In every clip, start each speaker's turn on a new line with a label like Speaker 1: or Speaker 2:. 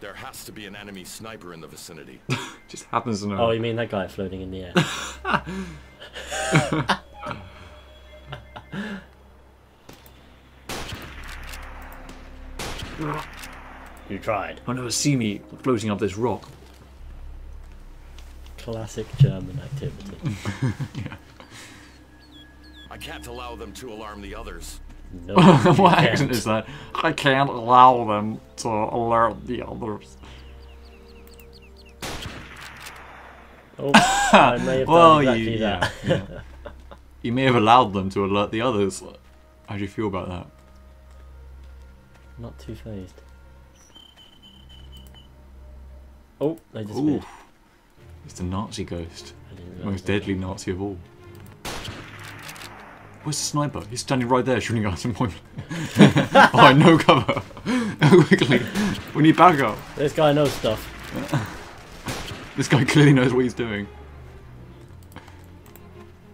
Speaker 1: There has to be an enemy sniper in the vicinity.
Speaker 2: Just happens to know.
Speaker 3: Oh, you mean that guy floating in the air? you tried.
Speaker 2: Oh, I'll never see me floating up this rock.
Speaker 3: Classic German activity.
Speaker 1: I can't allow them to alarm the others.
Speaker 3: No,
Speaker 2: what
Speaker 3: can't.
Speaker 2: is that? I can't allow them to alert the others.
Speaker 3: Oh, I may have
Speaker 2: Well, you,
Speaker 3: that.
Speaker 2: Yeah, yeah. you may have allowed them to alert the others. How do you feel about that?
Speaker 3: Not too phased. Oh, they disappeared.
Speaker 2: Ooh, it's the Nazi ghost,
Speaker 3: I didn't
Speaker 2: the most
Speaker 3: that.
Speaker 2: deadly Nazi of all. Where's the sniper? He's standing right there, shooting at some point. Behind no cover. Quickly, we need backup.
Speaker 3: This guy knows stuff.
Speaker 2: This guy clearly knows what he's doing.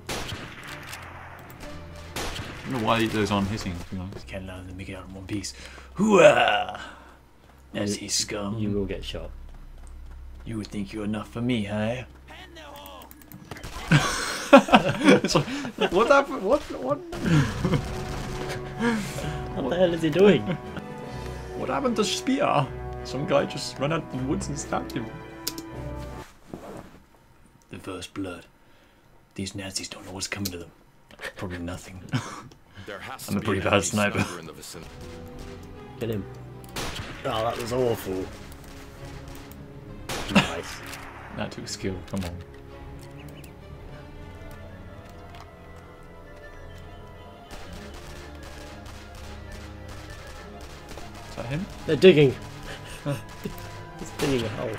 Speaker 2: I don't know why those aren't hitting. To be honest.
Speaker 4: Can't allow them to make it out in one piece. Hooah! As he scum.
Speaker 3: You will get shot.
Speaker 4: You would think you're enough for me, hey?
Speaker 2: It's like, what happened? What? What?
Speaker 3: What the hell is he doing?
Speaker 2: What happened to Spear? Some guy just ran out of the woods and stabbed him.
Speaker 4: The first blood. These Nazis don't know what's coming to them. Probably nothing.
Speaker 1: There has
Speaker 4: I'm
Speaker 1: to
Speaker 4: a pretty
Speaker 1: an
Speaker 4: bad sniper.
Speaker 1: in the.
Speaker 3: Get him. Oh, that was awful. Nice.
Speaker 2: That took skill. Come on. Is that him?
Speaker 3: They're digging. He's digging a hole.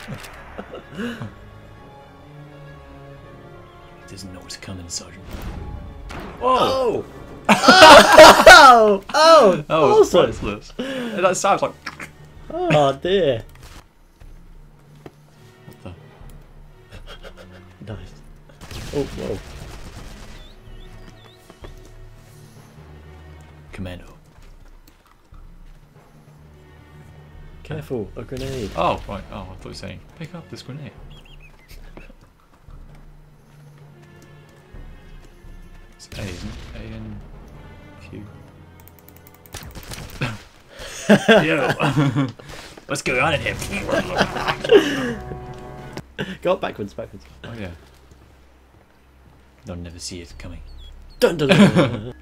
Speaker 4: Doesn't know what's coming, Sergeant. Whoa!
Speaker 3: Oh! Oh! Oh! oh! oh!
Speaker 2: That was
Speaker 3: awesome!
Speaker 2: priceless. That sounds like.
Speaker 3: Oh dear.
Speaker 2: What the?
Speaker 3: Nice. Oh, whoa.
Speaker 4: Commando.
Speaker 3: Careful, a grenade.
Speaker 2: Oh, right. Oh, I thought you were saying, pick up this grenade. It's A, isn't it? A and Q.
Speaker 4: Yo! what's going on in here?
Speaker 3: Go up backwards, backwards.
Speaker 2: Oh, yeah.
Speaker 4: They'll never see it coming.
Speaker 3: Dun, dun, dun, dun.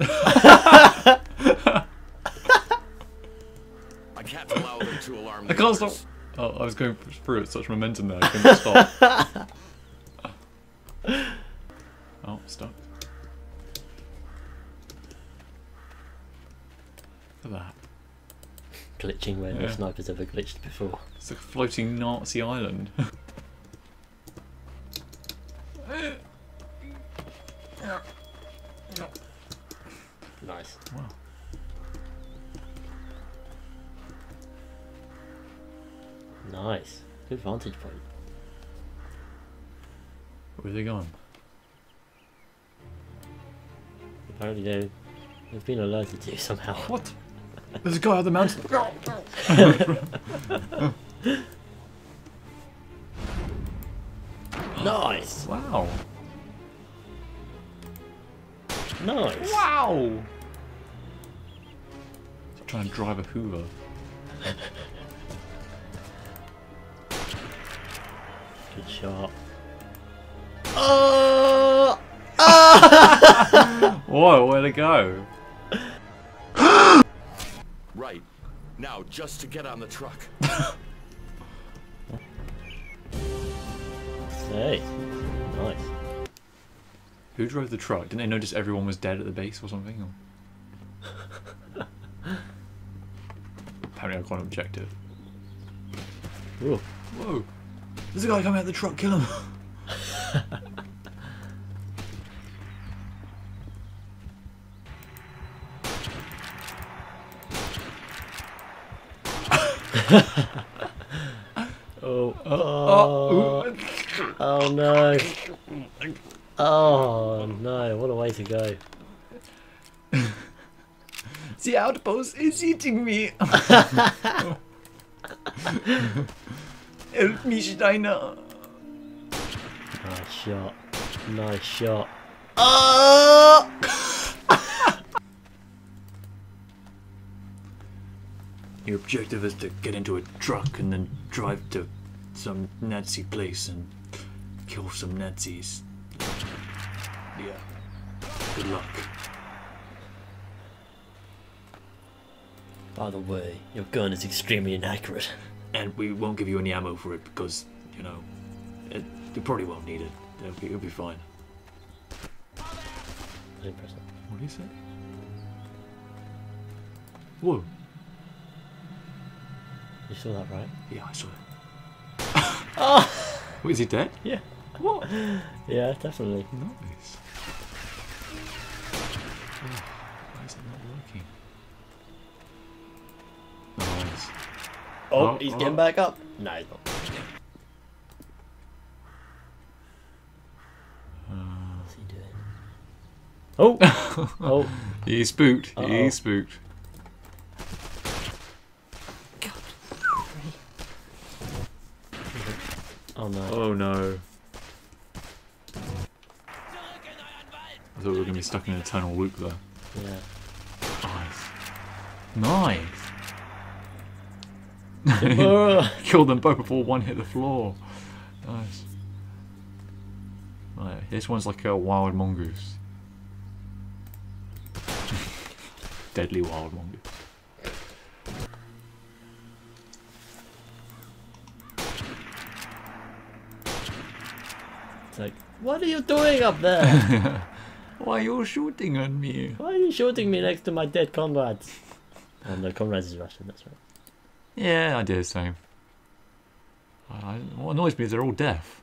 Speaker 1: I can't allow them to alarm
Speaker 2: I can't stop. Oh, I was going through it, such momentum there, I couldn't stop. oh, stuck. Look at that.
Speaker 3: Glitching where no snipers ever glitched before.
Speaker 2: It's like a floating Nazi island.
Speaker 3: Nice. Good vantage point.
Speaker 2: Where are they going?
Speaker 3: Apparently they, they've been alerted to you somehow.
Speaker 2: What? There's a guy on the mountain.
Speaker 3: Nice!
Speaker 2: Wow.
Speaker 3: Nice!
Speaker 2: Wow. Trying to drive a Hoover.
Speaker 3: Good shot.
Speaker 2: Whoa, where'd it go?
Speaker 1: Right. Now, just to get on the truck.
Speaker 3: Hey. Nice.
Speaker 2: Who drove the truck? Didn't they notice everyone was dead at the base or something? Or... Apparently I'm quite objective.
Speaker 3: Ooh.
Speaker 2: Whoa! There's a guy coming out of the truck, kill him!
Speaker 3: Oh.
Speaker 2: Oh,
Speaker 3: Oh. Oh no. Oh no, what a way to go.
Speaker 2: The outpost is eating me!
Speaker 4: Help me, Steiner.
Speaker 3: Nice shot. Nice shot.
Speaker 4: Ah! Your objective is to get into a truck and then drive to some Nazi place and kill some Nazis. Yeah. Good luck.
Speaker 3: By the way, your gun is extremely inaccurate.
Speaker 4: And we won't give you any ammo for it because, you know, it, you probably won't need it. It'll be, it'll be fine.
Speaker 3: Impressive.
Speaker 2: What you say? Whoa.
Speaker 3: You saw that right?
Speaker 4: Yeah, I saw it.
Speaker 2: Wait, is he dead?
Speaker 3: Yeah.
Speaker 2: What?
Speaker 3: Yeah, definitely.
Speaker 2: Nice. Oh, why is it not working?
Speaker 3: Oh,
Speaker 2: Oh,
Speaker 3: he's
Speaker 2: oh.
Speaker 3: getting back up. No, he's not. What's he doing? Oh! oh,
Speaker 2: He's spooked.
Speaker 3: Uh-oh.
Speaker 2: He's spooked.
Speaker 3: oh no.
Speaker 2: Oh no. I thought we were going to be stuck in an eternal loop there.
Speaker 3: Yeah.
Speaker 2: Nice. Nice. Killed them both before one hit the floor. Nice. Right, this one's like a wild mongoose. Deadly wild mongoose.
Speaker 3: It's like, what are you doing up there?
Speaker 2: Why are you shooting at me?
Speaker 3: Why are you shooting me next to my dead comrades? Oh no, comrades is Russian, that's right.
Speaker 2: Yeah, I did the same. I, what annoys me is they're all deaf.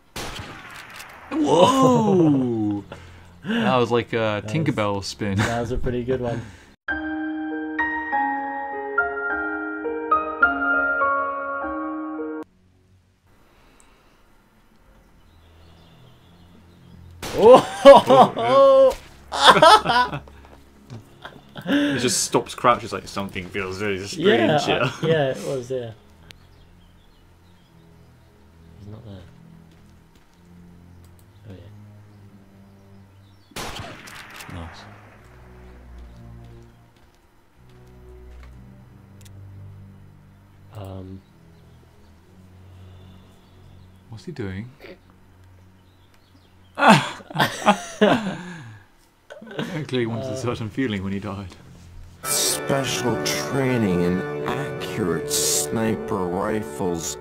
Speaker 2: Whoa! that was like a
Speaker 3: was-
Speaker 2: Tinkerbell spin.
Speaker 3: That was a pretty good one. Oh!
Speaker 2: it just stops crouches like something feels really strange
Speaker 3: yeah,
Speaker 2: here.
Speaker 3: I- yeah, it was. Yeah. He's not there. Oh yeah.
Speaker 2: Nice.
Speaker 3: Um.
Speaker 2: What's he doing? Clearly wanted a certain feeling when he died.
Speaker 5: Special training in accurate sniper rifles